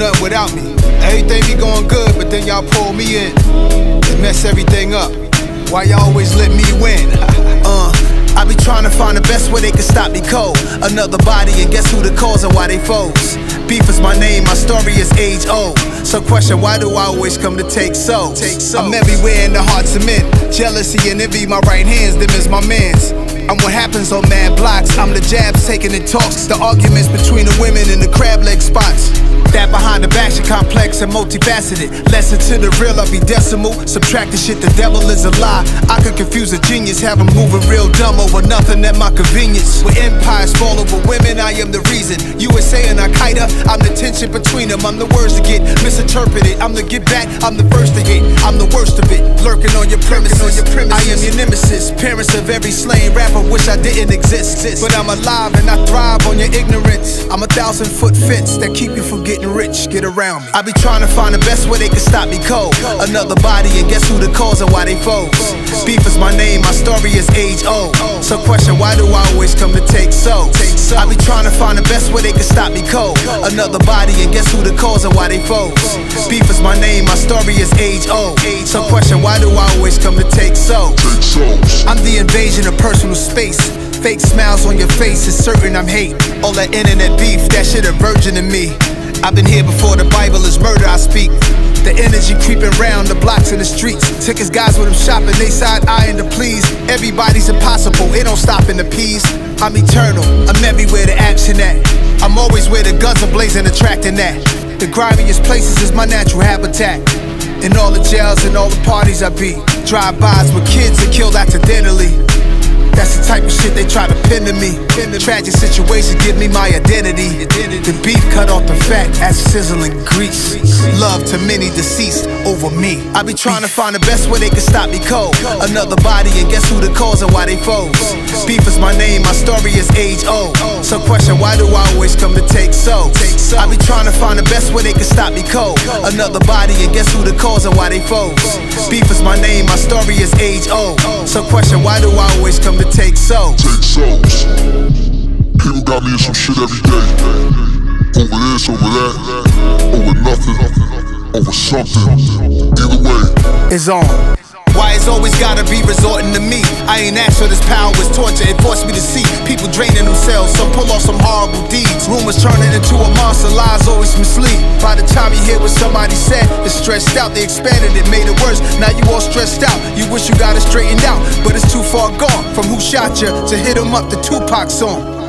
nothing without me. Everything be going good, but then y'all pull me in and mess everything up. Why y'all always let me win? uh, I be trying to find the best way they can stop me cold. Another body, and guess who the cause and why they foes? Beef is my name, my story is age old. So question, why do I always come to take souls? I'm everywhere in the hearts of men. Jealousy and envy, my right hands, them is my mans. I'm what happens on mad blocks. I'm the jabs taking the talks, the arguments between the women in the crab leg spots. That behind the back shit complex and multifaceted. Lesson to the real, I'll be decimal. Subtract the shit, the devil is a lie. I could confuse a genius, have him moving real dumb over nothing at my convenience. With empires fall over women, I am the reason. USA and Al Qaeda, I'm the tension between them. I'm the words to get misinterpreted. I'm the get back, I'm the first to hit. I'm the worst of it. Lurking on your premises. On your premises. I am your nemesis. Parents of every slain rapper wish I didn't exist. But I'm alive and I thrive on your ignorance. I'm a thousand foot fence that keep you from getting getting rich, get around me. I be trying to find the best way they can stop me cold. Another body, and guess who the cause and why they foes? Beef is my name, my story is age old. So question, why do I always come to take so? I be trying to find the best way they can stop me cold. Another body, and guess who the cause and why they foes? Beef is my name, my story is age old. So question, why do I always come to take souls? I'm the invasion of personal space. Fake smiles on your face is certain I'm hate. All that internet beef, that shit a virgin to me. I've been here before the Bible is murder, I speak. The energy creeping round the blocks and the streets. His guys with him shopping, they side eyeing to please. Everybody's impossible, it don't stop in the peas. I'm eternal, I'm everywhere the action at. I'm always where the guns are blazing, attracting that. The grimiest places is my natural habitat. In all the jails and all the parties I be. Drive-bys with kids are killed accidentally. That's the type of shit they try to pin to me. Tragic situations give me my identity. The beef cut off the fat as sizzling grease. Love to many deceased over me. I be trying to find the best way they can stop me cold. Another body, and guess who the cause and why they foes? Beef is my name, my story is age old. So question, why do I always come to take souls? I be trying to find the best way they can stop me cold. Another body, and guess who the cause and why they foes? Beef is my name, my story is age old. So question, why do I always come to take souls? Take souls. People got me in some shit every day. Over this, over that, over nothing, over something. Either way, It's on. Why it's always gotta be resorting to me? I ain't asked for this power, it's torture. It forced me to see people draining themselves, some pull off some horrible deeds. Rumors turning into a monster, lies always mislead. By the time you hear what somebody said, it's stressed out. They expanded it, made it worse. Now you all stressed out. You wish you got it straightened out, but it's too far gone. From who shot you to hit 'em up, the Tupac song.